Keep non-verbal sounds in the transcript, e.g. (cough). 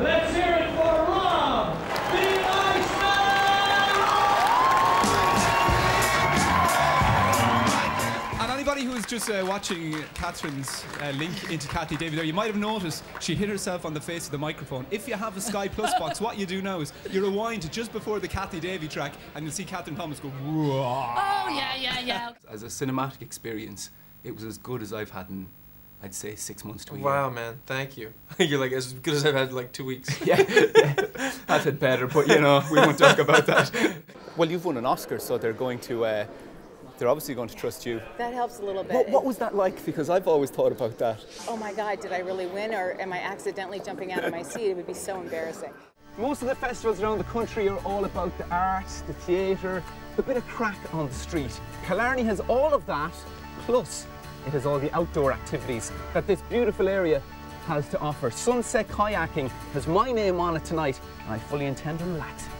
Let's hear it for Rob, the Iceman! And anybody who is just uh, watching Catherine's uh, link into Cathy Davey there, you might have noticed she hit herself on the face of the microphone. If you have a Sky Plus box, what you do now is you rewind just before the Cathy Davey track and you'll see Catherine Thomas go, Whoa. Oh, yeah, yeah, yeah. As a cinematic experience, it was as good as I've had in, I'd say, six months to a year. Wow, man, thank you. (laughs) You're like as good as I've had like two weeks. (laughs) Yeah, yeah. (laughs) I've had better, but you know, we won't talk about that. Well, you've won an Oscar, so they're going to, uh, they're obviously going to trust you. That helps a little bit. What, what was that like? Because I've always thought about that. Oh my God, did I really win or am I accidentally jumping out of my seat? It would be so embarrassing. Most of the festivals around the country are all about the arts, the theatre, a bit of crack on the street. Killarney has all of that, plus it has all the outdoor activities that this beautiful area has to offer. Sunset Kayaking has my name on it tonight, and I fully intend on relaxing.